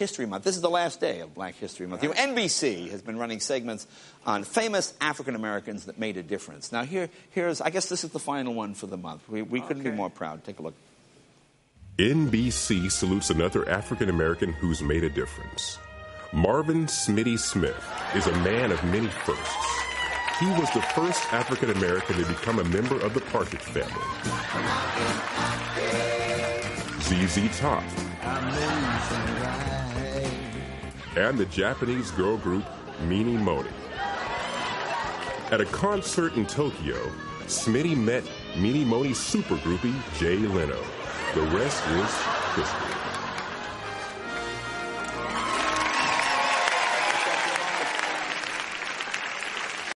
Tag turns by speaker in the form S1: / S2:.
S1: History Month. This is the last day of Black History Month. You know, NBC has been running segments on famous African Americans that made a difference. Now, here, here's, I guess this is the final one for the month. We, we couldn't be more proud. Take a look.
S2: NBC salutes another African American who's made a difference. Marvin Smitty Smith is a man of many firsts. He was the first African American to become a member of the Partridge family. ZZ Top. And the Japanese girl group Mini Moni. At a concert in Tokyo, Smitty met Mini Moni super groupie Jay Leno. The rest is history.